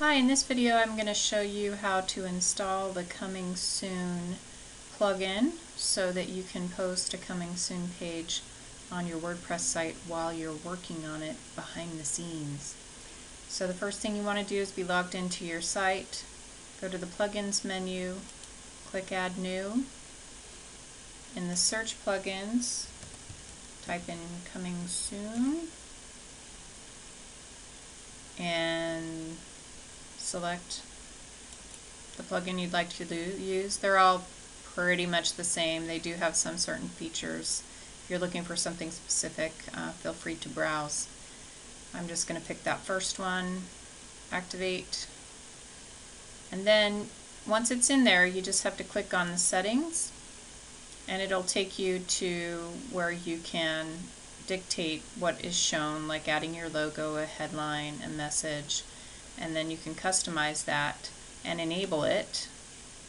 Hi, in this video I'm going to show you how to install the Coming Soon plugin so that you can post a Coming Soon page on your WordPress site while you're working on it behind the scenes. So the first thing you want to do is be logged into your site, go to the Plugins menu, click Add New. In the Search Plugins, type in Coming Soon and select the plugin you'd like to use. They're all pretty much the same. They do have some certain features. If you're looking for something specific, uh, feel free to browse. I'm just going to pick that first one, activate, and then once it's in there you just have to click on the settings and it'll take you to where you can dictate what is shown like adding your logo, a headline, a message, and then you can customize that and enable it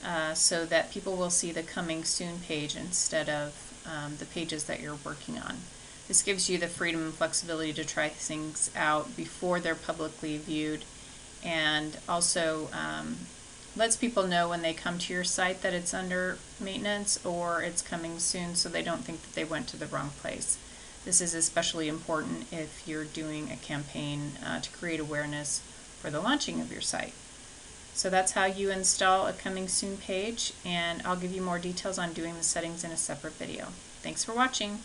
uh, so that people will see the coming soon page instead of um, the pages that you're working on. This gives you the freedom and flexibility to try things out before they're publicly viewed and also um, lets people know when they come to your site that it's under maintenance or it's coming soon so they don't think that they went to the wrong place. This is especially important if you're doing a campaign uh, to create awareness for the launching of your site. So that's how you install a coming soon page and I'll give you more details on doing the settings in a separate video. Thanks for watching.